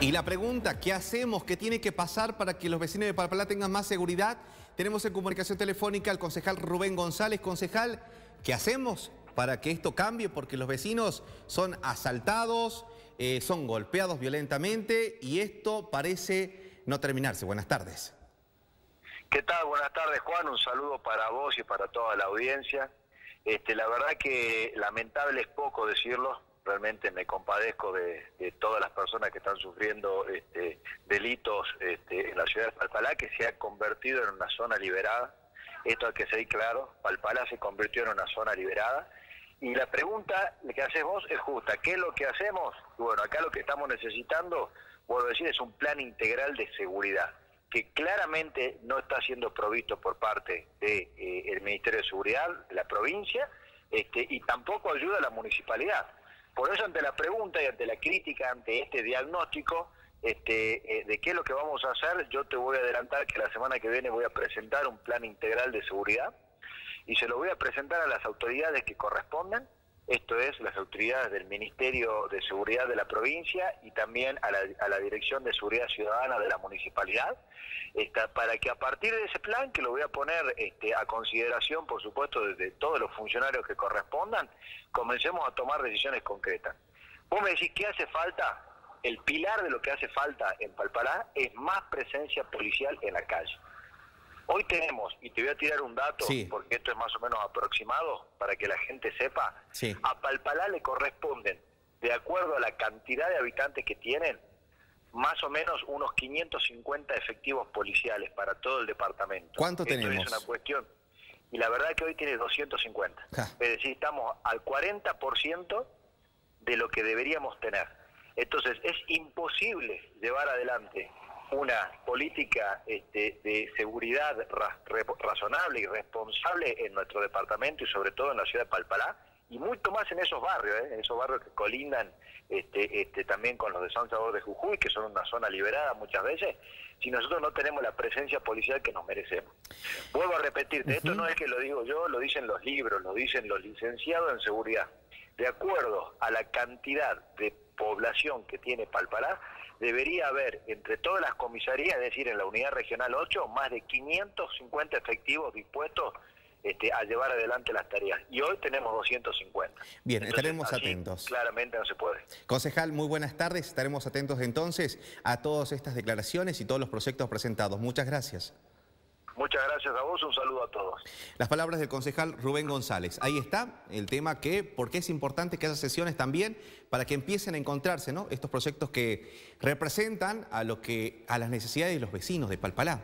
Y la pregunta, ¿qué hacemos? ¿Qué tiene que pasar para que los vecinos de Palpalá tengan más seguridad? Tenemos en comunicación telefónica al concejal Rubén González. Concejal, ¿qué hacemos para que esto cambie? Porque los vecinos son asaltados, eh, son golpeados violentamente y esto parece no terminarse. Buenas tardes. ¿Qué tal? Buenas tardes, Juan. Un saludo para vos y para toda la audiencia. Este, la verdad que lamentable es poco decirlo, realmente me compadezco de, todas las personas que están sufriendo este, delitos este, en la ciudad de Palpalá, que se ha convertido en una zona liberada. Esto hay que ser claro, Palpalá se convirtió en una zona liberada. Y la pregunta que haces vos es justa, ¿qué es lo que hacemos? Bueno, acá lo que estamos necesitando, vuelvo a decir, es un plan integral de seguridad que claramente no está siendo provisto por parte del de, eh, Ministerio de Seguridad, la provincia, este, y tampoco ayuda a la municipalidad. Por eso ante la pregunta y ante la crítica, ante este diagnóstico, este, eh, de qué es lo que vamos a hacer, yo te voy a adelantar que la semana que viene voy a presentar un plan integral de seguridad y se lo voy a presentar a las autoridades que correspondan esto es las autoridades del Ministerio de Seguridad de la provincia y también a la, Dirección de Seguridad Ciudadana de la municipalidad, para que a partir de ese plan, que lo voy a poner este, a consideración, por supuesto, de, todos los funcionarios que correspondan, comencemos a tomar decisiones concretas. Vos me decís, ¿qué hace falta? El pilar de lo que hace falta en Palpalá es más presencia policial en la calle. Hoy tenemos, y te voy a tirar un dato, porque esto es más o menos aproximado, para que la gente sepa, a Palpalá le corresponden, de acuerdo a la cantidad de habitantes que tienen, más o menos unos 550 efectivos policiales para todo el departamento. ¿Cuánto tenemos? Es una cuestión. Y la verdad que hoy tiene 250. Es decir, estamos al 40% de lo que deberíamos tener. Entonces, es imposible llevar adelante una política este, de seguridad razonable y responsable en nuestro departamento y sobre todo en la ciudad de Palpalá y mucho más en esos barrios, ¿eh? en esos barrios que colindan este, este, también con los de San Salvador de Jujuy, que son una zona liberada muchas veces, si nosotros no tenemos la presencia policial que nos merecemos. Vuelvo a repetirte, esto no es que lo digo yo, lo dicen los libros, lo dicen los licenciados en seguridad. De acuerdo a la cantidad de población que tiene Palpalá, debería haber entre todas las comisarías, es decir, en la unidad regional 8, más de 550 efectivos dispuestos este, a llevar adelante las tareas. Y hoy tenemos 250. Bien, estaremos atentos. Claramente no se puede. Concejal, muy buenas tardes. Estaremos atentos entonces a todas estas declaraciones y todos los proyectos presentados. Muchas gracias. Muchas gracias a vos, un saludo a todos. Las palabras del concejal Rubén González. Ahí está el tema que, porque es importante que haya sesiones también para que empiecen a encontrarse ¿no? estos proyectos que representan a, lo que, a las necesidades de los vecinos de Palpalá.